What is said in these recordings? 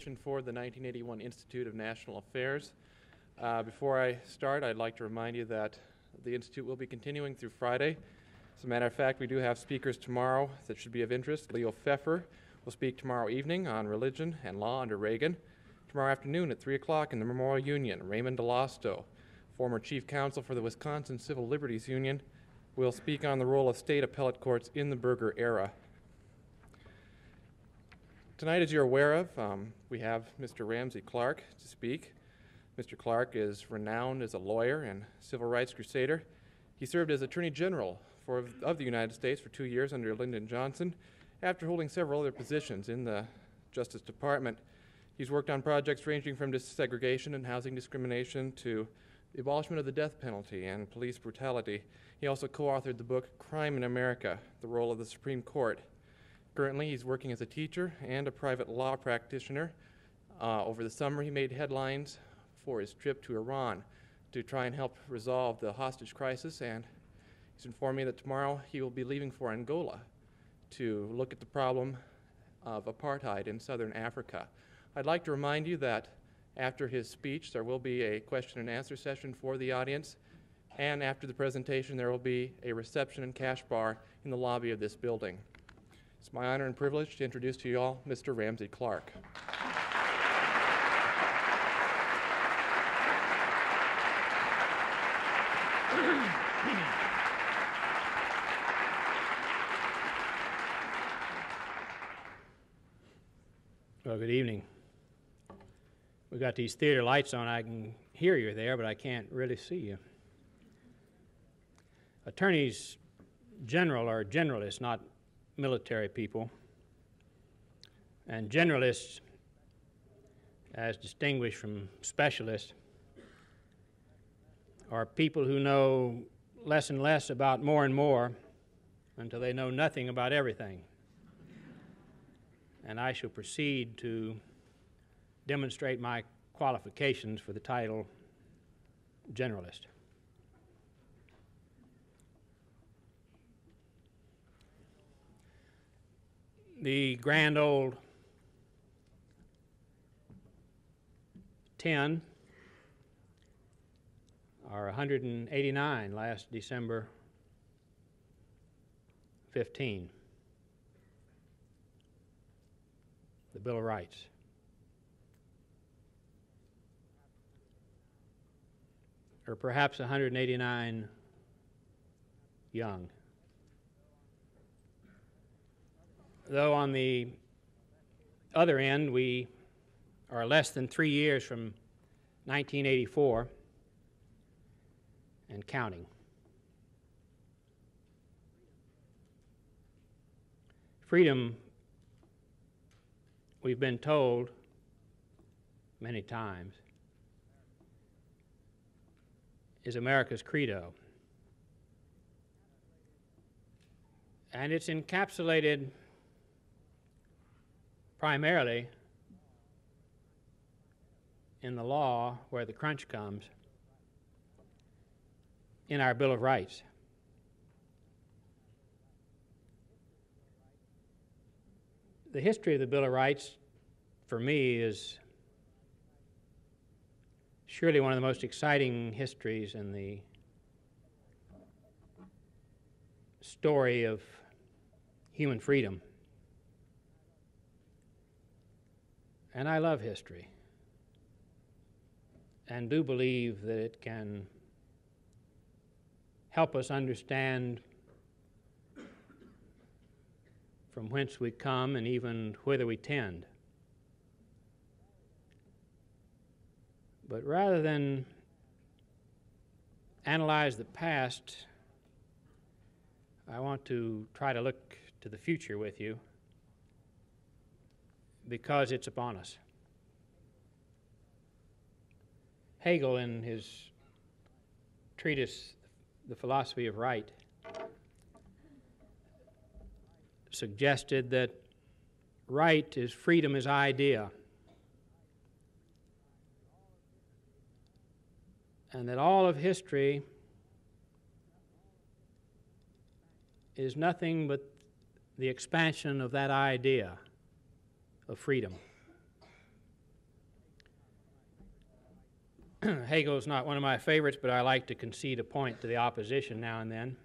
for the 1981 Institute of National Affairs. Uh, before I start, I'd like to remind you that the Institute will be continuing through Friday. As a matter of fact, we do have speakers tomorrow that should be of interest. Leo Pfeffer will speak tomorrow evening on religion and law under Reagan. Tomorrow afternoon at 3 o'clock in the Memorial Union, Raymond DeLosto, former chief counsel for the Wisconsin Civil Liberties Union, will speak on the role of state appellate courts in the Burger era. Tonight, as you're aware of, um, we have Mr. Ramsey Clark to speak. Mr. Clark is renowned as a lawyer and civil rights crusader. He served as Attorney General for, of the United States for two years under Lyndon Johnson, after holding several other positions in the Justice Department. He's worked on projects ranging from desegregation and housing discrimination to the abolishment of the death penalty and police brutality. He also co authored the book Crime in America The Role of the Supreme Court. Currently, he's working as a teacher and a private law practitioner. Uh, over the summer, he made headlines for his trip to Iran to try and help resolve the hostage crisis, and he's informed me that tomorrow he will be leaving for Angola to look at the problem of apartheid in southern Africa. I'd like to remind you that after his speech, there will be a question and answer session for the audience, and after the presentation, there will be a reception and cash bar in the lobby of this building. It's my honor and privilege to introduce to you all Mr. Ramsey Clark. Well, good evening. We got these theater lights on. I can hear you there, but I can't really see you. Attorneys general are generalists, not military people. And generalists, as distinguished from specialists, are people who know less and less about more and more until they know nothing about everything. And I shall proceed to demonstrate my qualifications for the title generalist. The grand old 10 or 189 last December 15. The Bill of Rights. Or perhaps 189 young. Though on the other end, we are less than three years from 1984 and counting. Freedom, we've been told many times, is America's credo. And it's encapsulated primarily in the law where the crunch comes in our Bill of Rights. The history of the Bill of Rights for me is surely one of the most exciting histories in the story of human freedom. And I love history and do believe that it can help us understand from whence we come and even whither we tend. But rather than analyze the past, I want to try to look to the future with you because it's upon us. Hegel, in his treatise, The Philosophy of Right, suggested that right is freedom as idea. And that all of history is nothing but the expansion of that idea of freedom. is not one of my favorites, but I like to concede a point to the opposition now and then.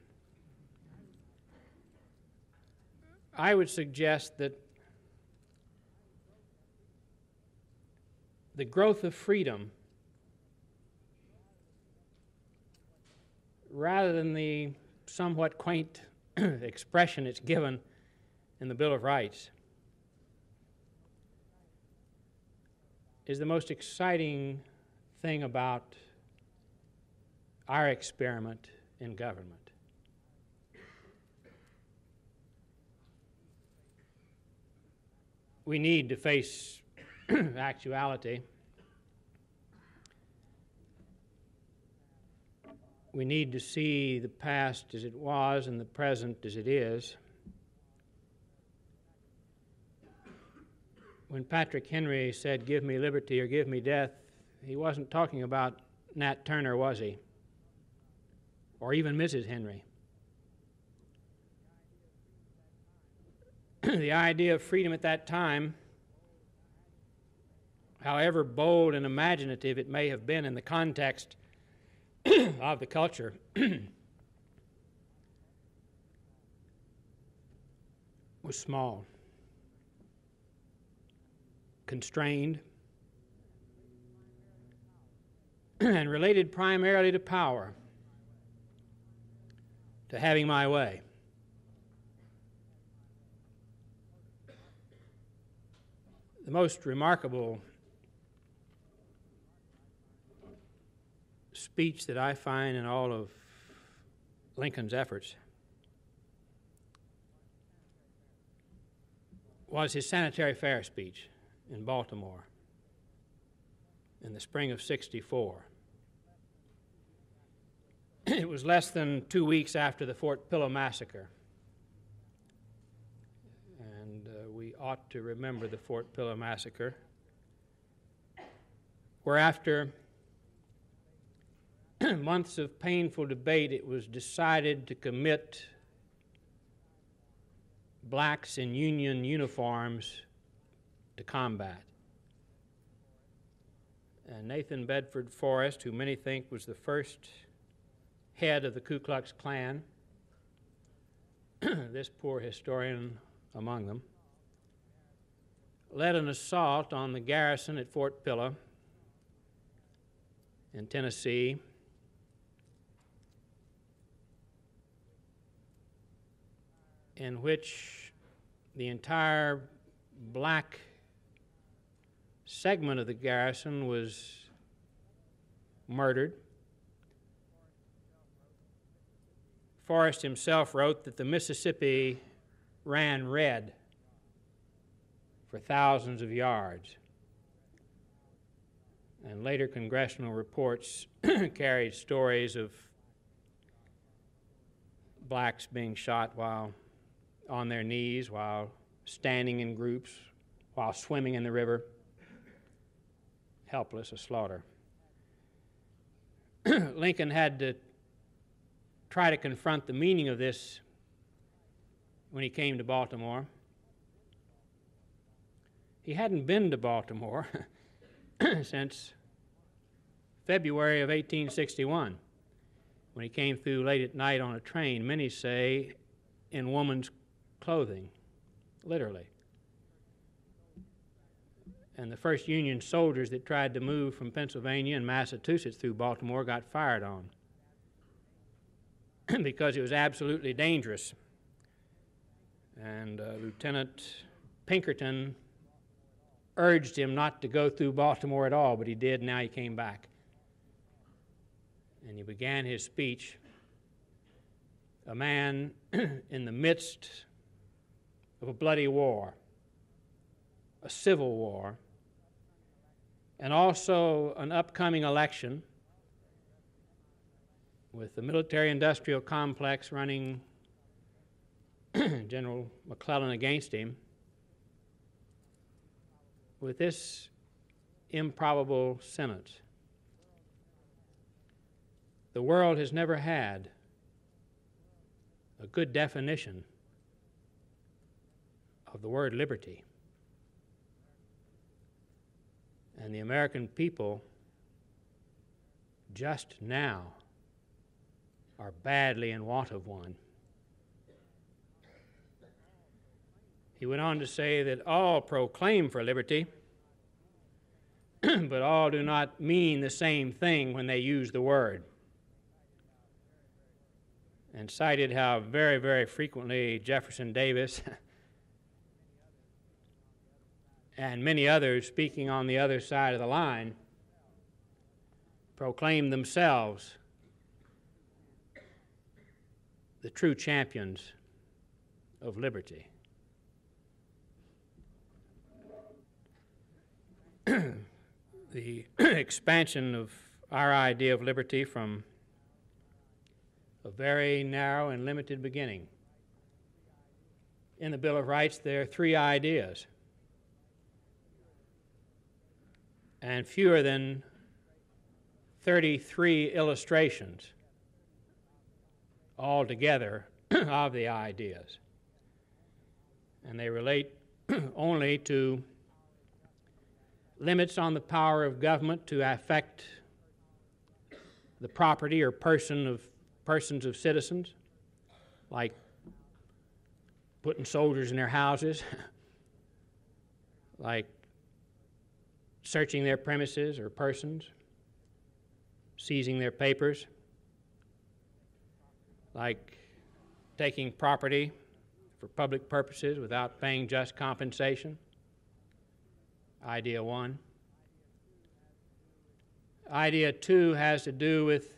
I would suggest that the growth of freedom, rather than the somewhat quaint expression it's given in the Bill of Rights, is the most exciting thing about our experiment in government. We need to face actuality. We need to see the past as it was and the present as it is. When Patrick Henry said, Give me liberty or give me death, he wasn't talking about Nat Turner, was he? Or even Mrs. Henry. the idea of freedom at that time, however bold and imaginative it may have been in the context of the culture, was small, constrained, and related primarily to power, to having my way. The most remarkable speech that I find in all of Lincoln's efforts was his sanitary fair speech in Baltimore in the spring of 64. it was less than two weeks after the Fort Pillow massacre. And uh, we ought to remember the Fort Pillow massacre, where after months of painful debate, it was decided to commit blacks in Union uniforms to combat. And Nathan Bedford Forrest, who many think was the first head of the Ku Klux Klan, this poor historian among them, led an assault on the garrison at Fort Pillow in Tennessee. In which the entire black segment of the garrison was murdered. Forrest himself wrote that the Mississippi ran red for thousands of yards. And later congressional reports carried stories of blacks being shot while on their knees, while standing in groups, while swimming in the river helpless, a slaughter. Lincoln had to try to confront the meaning of this when he came to Baltimore. He hadn't been to Baltimore since February of 1861 when he came through late at night on a train, many say in woman's clothing, literally and the first Union soldiers that tried to move from Pennsylvania and Massachusetts through Baltimore got fired on because it was absolutely dangerous. And uh, Lieutenant Pinkerton urged him not to go through Baltimore at all, but he did. Now he came back. And he began his speech. A man in the midst of a bloody war, a civil war, and also an upcoming election with the military industrial complex running General McClellan against him, with this improbable sentence The world has never had a good definition of the word liberty. And the American people just now are badly in want of one. He went on to say that all proclaim for liberty, but all do not mean the same thing when they use the word. And cited how very, very frequently Jefferson Davis and many others speaking on the other side of the line proclaim themselves the true champions of liberty. the expansion of our idea of liberty from a very narrow and limited beginning. In the Bill of Rights, there are three ideas, and fewer than 33 illustrations altogether of the ideas. And they relate only to limits on the power of government to affect the property or person of persons of citizens, like putting soldiers in their houses, like searching their premises or persons, seizing their papers, like taking property for public purposes without paying just compensation idea one. Idea two has to do with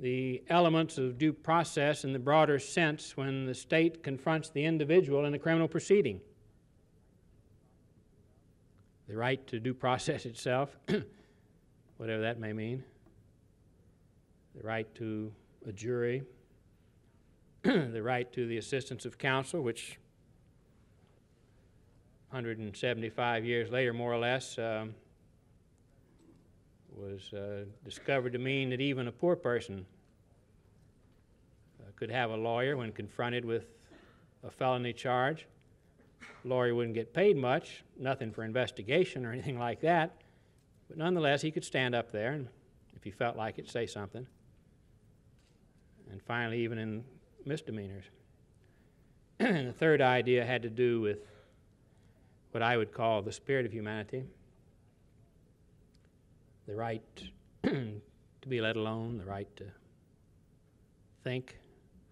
the elements of due process in the broader sense when the state confronts the individual in a criminal proceeding. The right to due process itself, whatever that may mean, the right to a jury, the right to the assistance of counsel, which 175 years later, more or less, um, was uh, discovered to mean that even a poor person uh, could have a lawyer when confronted with a felony charge. Lawyer wouldn't get paid much, nothing for investigation or anything like that, but nonetheless, he could stand up there and, if he felt like it, say something. And finally, even in misdemeanors. and the third idea had to do with what I would call the spirit of humanity, the right to be let alone, the right to think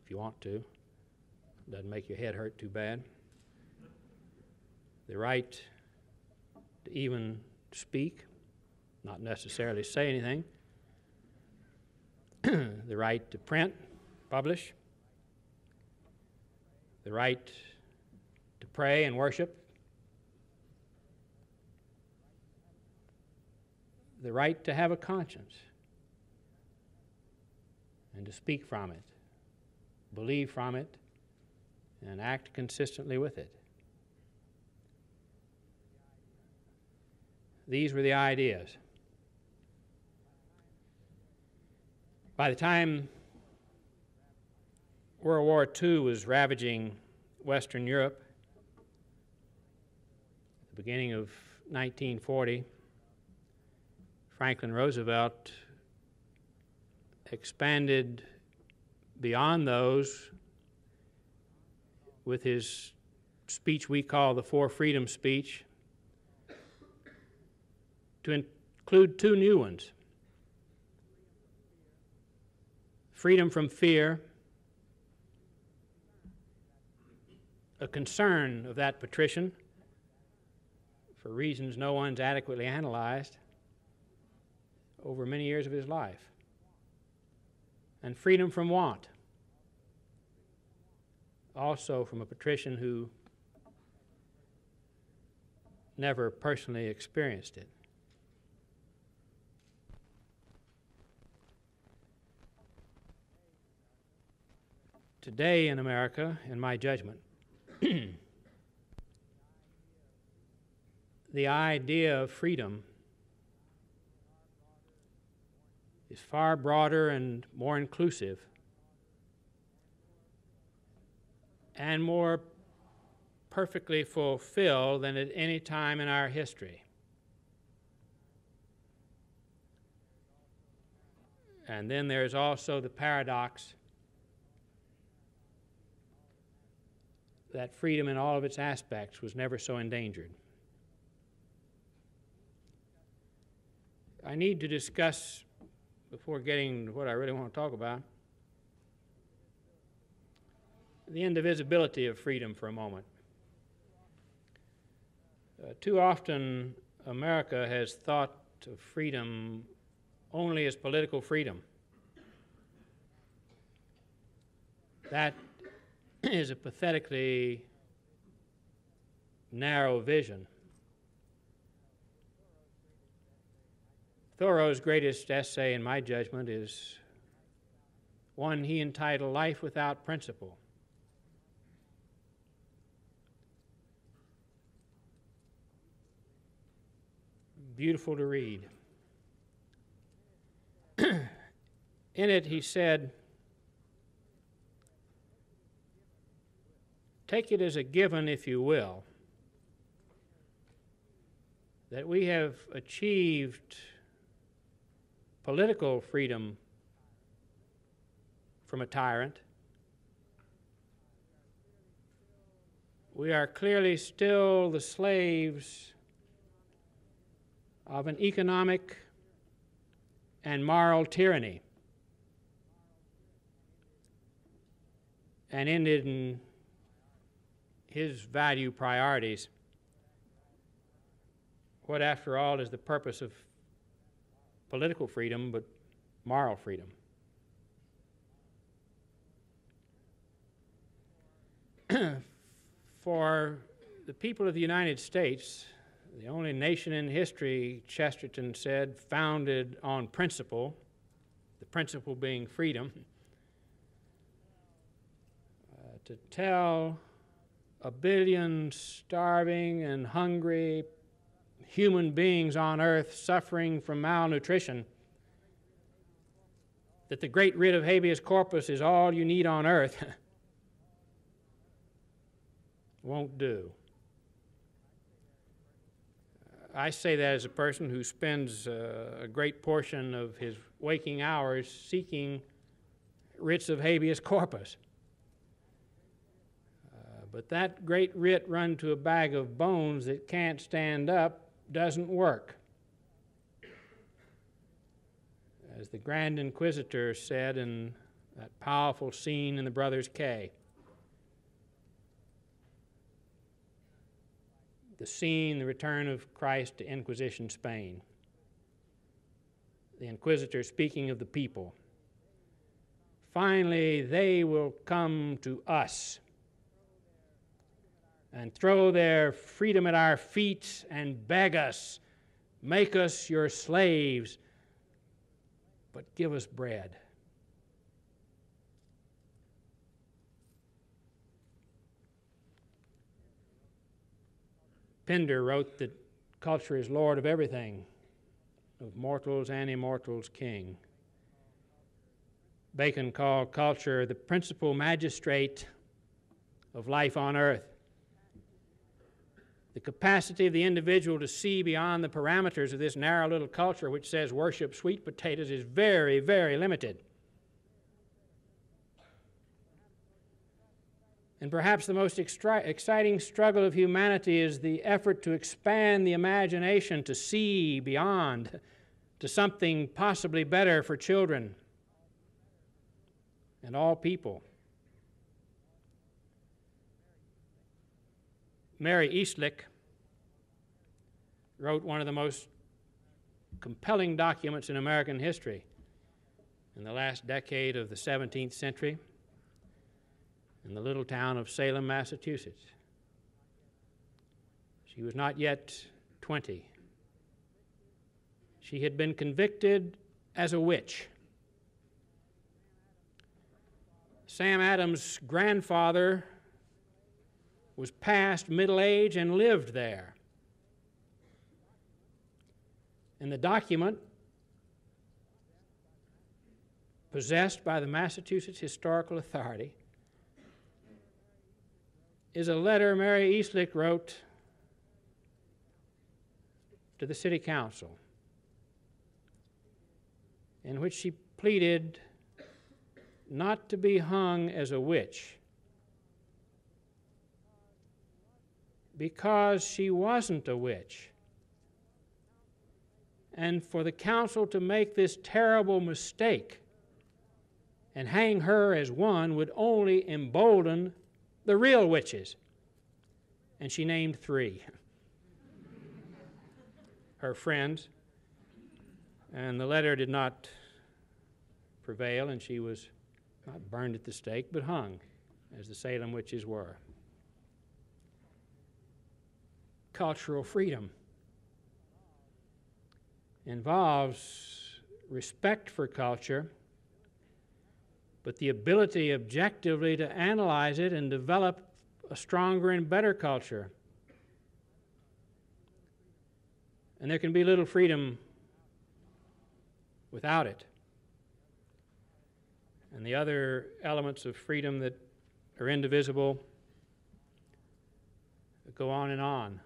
if you want to, doesn't make your head hurt too bad, the right to even speak, not necessarily say anything, the right to print, publish, the right to pray and worship, the right to have a conscience and to speak from it, believe from it, and act consistently with it. These were the ideas. By the time World War II was ravaging Western Europe, at the beginning of 1940, Franklin Roosevelt expanded beyond those with his speech we call the Four Freedom Speech to include two new ones freedom from fear, a concern of that patrician for reasons no one's adequately analyzed over many years of his life. And freedom from want, also from a patrician who never personally experienced it. Today in America, in my judgment, the idea of freedom is far broader and more inclusive and more perfectly fulfilled than at any time in our history. And then there's also the paradox that freedom in all of its aspects was never so endangered. I need to discuss, before getting to what I really want to talk about, the indivisibility of freedom for a moment. Uh, too often, America has thought of freedom only as political freedom. That is a pathetically narrow vision. Thoreau's greatest essay, in my judgment, is one he entitled Life Without Principle. Beautiful to read. in it, he said, Take it as a given, if you will, that we have achieved political freedom from a tyrant. We are clearly still the slaves of an economic and moral tyranny. And in his value priorities. What, after all, is the purpose of political freedom but moral freedom? For the people of the United States, the only nation in history, Chesterton said, founded on principle, the principle being freedom, uh, to tell a billion starving and hungry human beings on earth suffering from malnutrition, that the great writ of habeas corpus is all you need on earth, won't do. I say that as a person who spends uh, a great portion of his waking hours seeking writs of habeas corpus. But that great writ run to a bag of bones that can't stand up doesn't work. As the Grand Inquisitor said in that powerful scene in The Brothers K. The scene, the return of Christ to Inquisition Spain. The Inquisitor speaking of the people. Finally, they will come to us and throw their freedom at our feet and beg us, make us your slaves, but give us bread. Pindar wrote that culture is lord of everything, of mortals and immortals king. Bacon called culture the principal magistrate of life on earth. The capacity of the individual to see beyond the parameters of this narrow little culture which says worship sweet potatoes is very, very limited. And perhaps the most extra- exciting struggle of humanity is the effort to expand the imagination to see beyond to something possibly better for children and all people. Mary Eastlick wrote one of the most compelling documents in American history in the last decade of the 17th century in the little town of Salem, Massachusetts. She was not yet 20. She had been convicted as a witch. Sam Adams' grandfather was past middle age and lived there. And the document, possessed by the Massachusetts Historical Authority, is a letter Mary Eastlick wrote to the City Council, in which she pleaded not to be hung as a witch because she wasn't a witch. And for the council to make this terrible mistake and hang her as one would only embolden the real witches. And she named three her friends. And the letter did not prevail, and she was not burned at the stake, but hung, as the Salem witches were. Cultural freedom involves respect for culture, but the ability objectively to analyze it and develop a stronger and better culture. And there can be little freedom without it. And the other elements of freedom that are indivisible go on and on,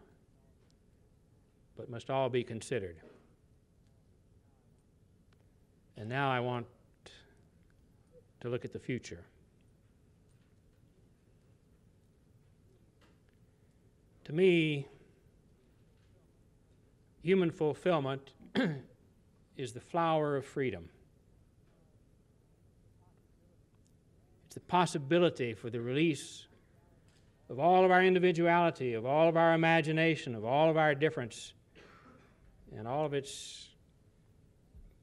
but must all be considered. And now I want to look at the future. To me, human fulfillment is the flower of freedom. It's the possibility for the release of all of our individuality, of all of our imagination, of all of our difference, and all of its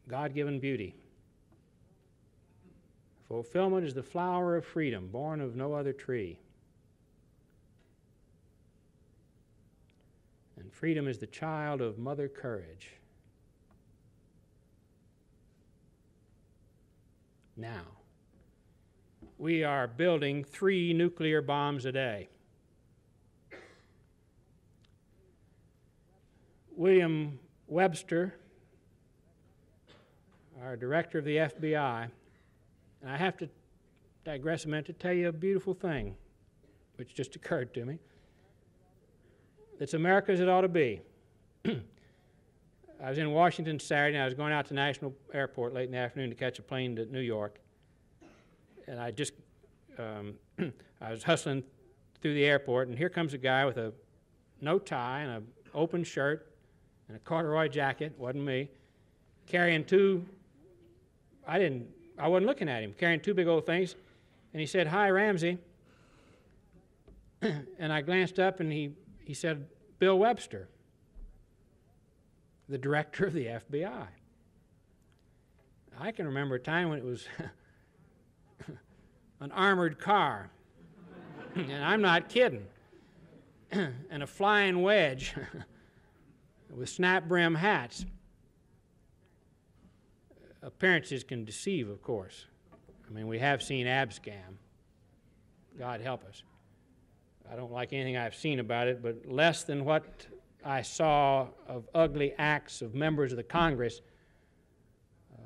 God given beauty. Fulfillment is the flower of freedom, born of no other tree. And freedom is the child of Mother Courage. Now, we are building three nuclear bombs a day. William Webster, our director of the FBI, and I have to digress a minute to tell you a beautiful thing which just occurred to me. It's America as it ought to be. I was in Washington Saturday, and I was going out to National Airport late in the afternoon to catch a plane to New York. And I just, um, I was hustling through the airport, and here comes a guy with a no tie and an open shirt and a corduroy jacket, wasn't me, carrying two, I didn't I wasn't looking at him, carrying two big old things. And he said, Hi, Ramsey. and I glanced up and he, he said, Bill Webster, the director of the FBI. I can remember a time when it was an armored car. and I'm not kidding. and a flying wedge with snap brim hats appearances can deceive, of course. I mean, we have seen Abscam. God help us. I don't like anything I've seen about it, but less than what I saw of ugly acts of members of the Congress, uh,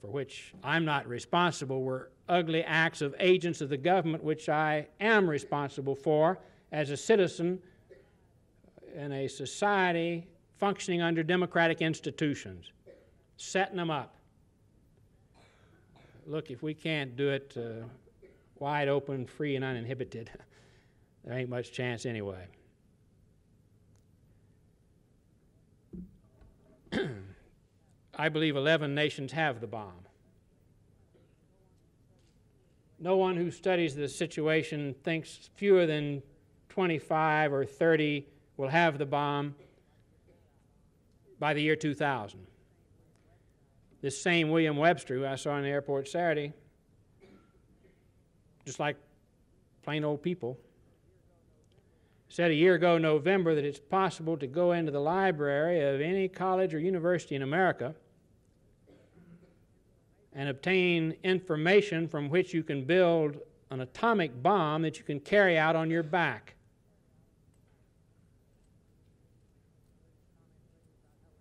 for which I'm not responsible, were ugly acts of agents of the government, which I am responsible for as a citizen in a society functioning under democratic institutions, setting them up look, if we can't do it uh, wide open, free, and uninhibited, there ain't much chance anyway. I believe 11 nations have the bomb. No one who studies the situation thinks fewer than 25 or 30 will have the bomb by the year 2000. This same William Webster, who I saw in the airport Saturday, just like plain old people, said a year ago, in November, that it's possible to go into the library of any college or university in America and obtain information from which you can build an atomic bomb that you can carry out on your back.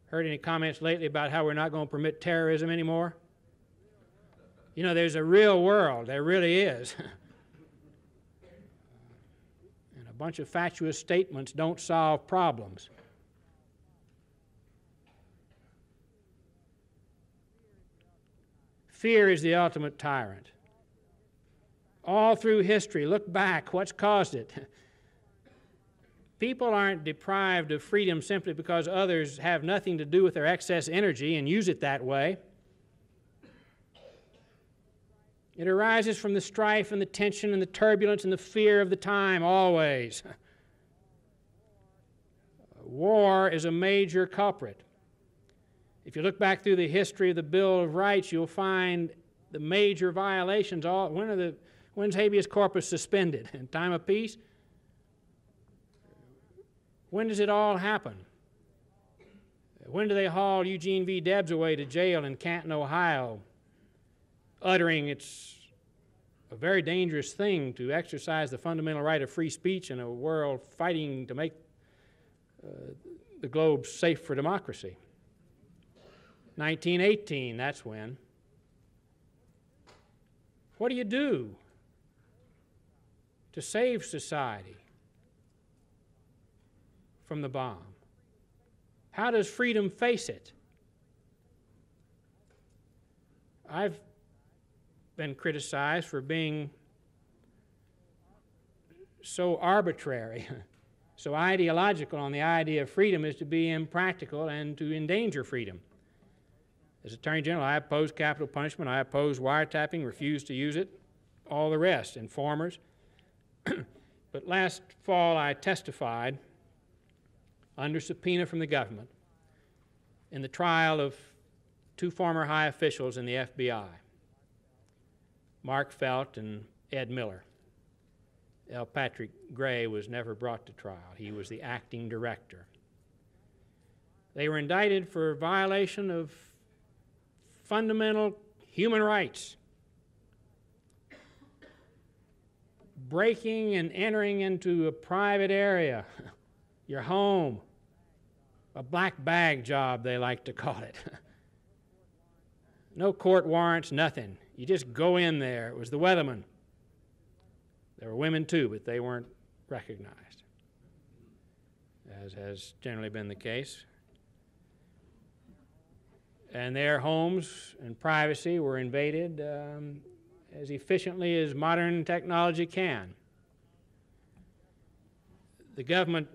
Heard any comments lately about how we're not going to permit terrorism anymore? You know, there's a real world. There really is. and a bunch of fatuous statements don't solve problems. Fear is the ultimate tyrant. All through history, look back, what's caused it? People aren't deprived of freedom simply because others have nothing to do with their excess energy and use it that way. It arises from the strife and the tension and the turbulence and the fear of the time, always. War is a major culprit. If you look back through the history of the Bill of Rights, you'll find the major violations. All when are the when's habeas corpus suspended? In time of peace? When does it all happen? When do they haul Eugene V. Debs away to jail in Canton, Ohio, uttering it's a very dangerous thing to exercise the fundamental right of free speech in a world fighting to make uh, the globe safe for democracy? 1918, that's when. What do you do to save society? From the bomb? How does freedom face it? I've been criticized for being so arbitrary, so ideological on the idea of freedom as to be impractical and to endanger freedom. As Attorney General, I oppose capital punishment, I oppose wiretapping, refuse to use it, all the rest, informers. but last fall I testified under subpoena from the government in the trial of two former high officials in the FBI, Mark Felt and Ed Miller. L. Patrick Gray was never brought to trial. He was the acting director. They were indicted for violation of fundamental human rights. Breaking and entering into a private area, your home, a black bag job, they like to call it. no court warrants, nothing. You just go in there. It was the Weatherman. There were women too, but they weren't recognized, as has generally been the case. And their homes and privacy were invaded um, as efficiently as modern technology can. The government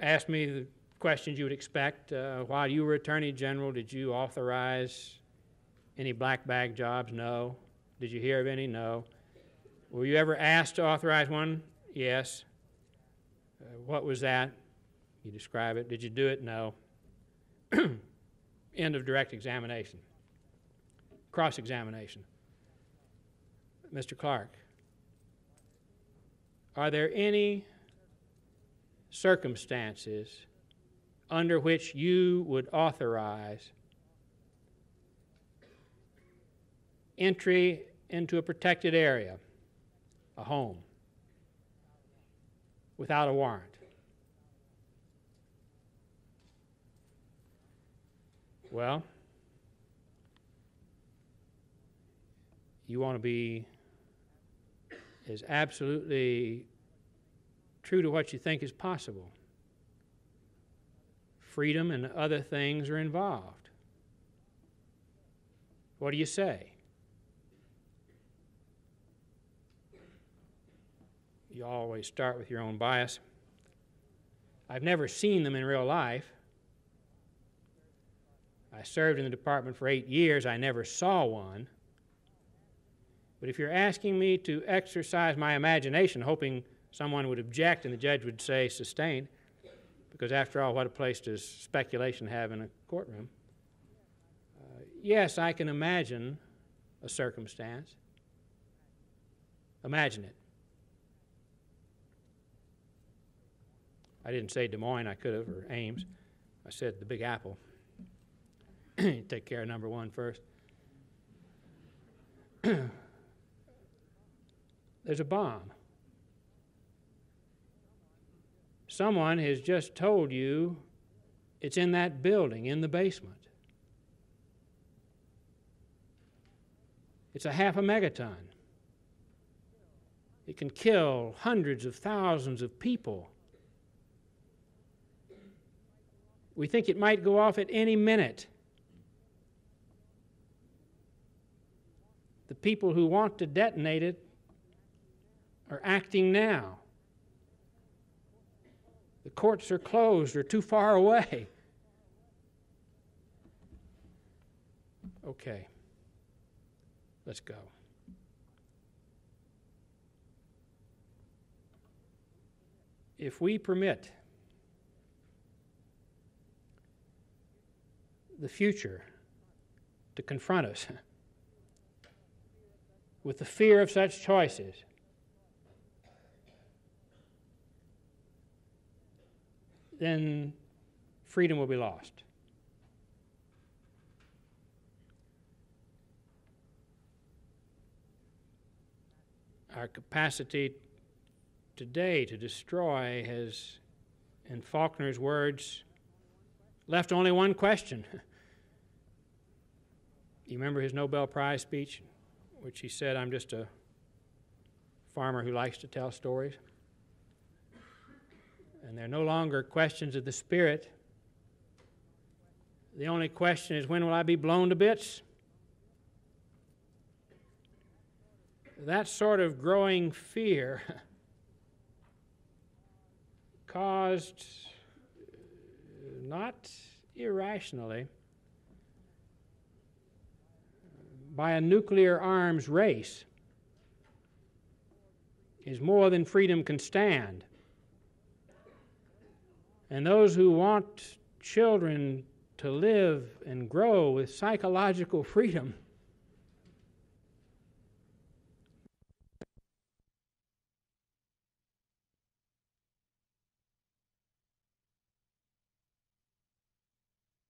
asked me questions you would expect. Uh, while you were Attorney General, did you authorize any black bag jobs? No. Did you hear of any? No. Were you ever asked to authorize one? Yes. Uh, what was that? You describe it. Did you do it? No. End of direct examination. Cross examination. Mr. Clark, are there any circumstances under which you would authorize entry into a protected area, a home, without a warrant. Well, you want to be as absolutely true to what you think is possible freedom and other things are involved. What do you say? You always start with your own bias. I've never seen them in real life. I served in the department for eight years. I never saw one. But if you're asking me to exercise my imagination, hoping someone would object and the judge would say sustained, because after all, what a place does speculation have in a courtroom? Uh, yes, I can imagine a circumstance. Imagine it. I didn't say Des Moines, I could have, or Ames. I said the Big Apple. Take care of number one first. There's a bomb. Someone has just told you it's in that building, in the basement. It's a half a megaton. It can kill hundreds of thousands of people. We think it might go off at any minute. the people who want to detonate it are acting now. The courts are closed or too far away. Okay, let's go. If we permit the future to confront us with the fear of such choices, then freedom will be lost. Our capacity today to destroy has, in Faulkner's words, left only one question. you remember his Nobel Prize speech, which he said, I'm just a farmer who likes to tell stories? And they're no longer questions of the Spirit. The only question is, when will I be blown to bits? That sort of growing fear caused, uh, not irrationally, by a nuclear arms race is more than freedom can stand. And those who want children to live and grow with psychological freedom